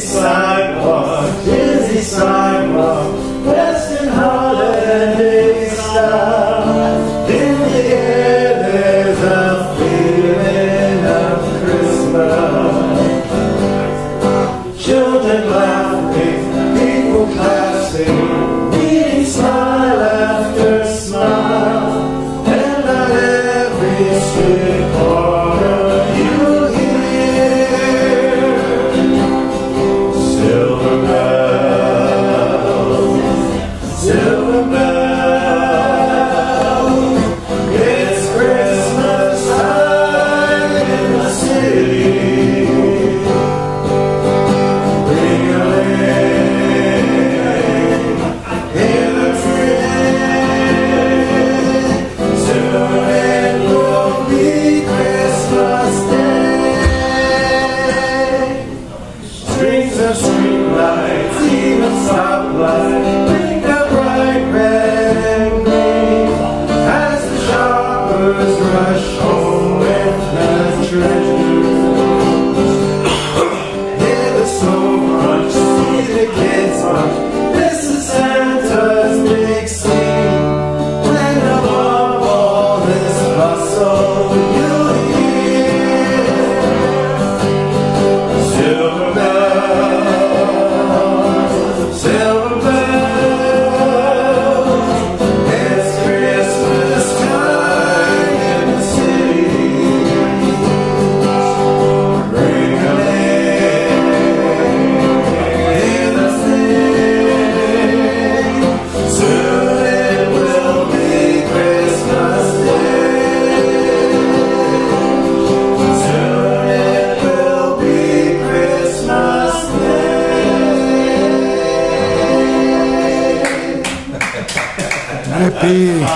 sidewalk, busy sidewalk, in holiday style. In the air there's a feeling of Christmas. Children laughing, people clapping, meeting smile after smile, and on every street corner Strings of streetlights, even stoplights, blink a bright red and green as the shoppers rush home Arrepia.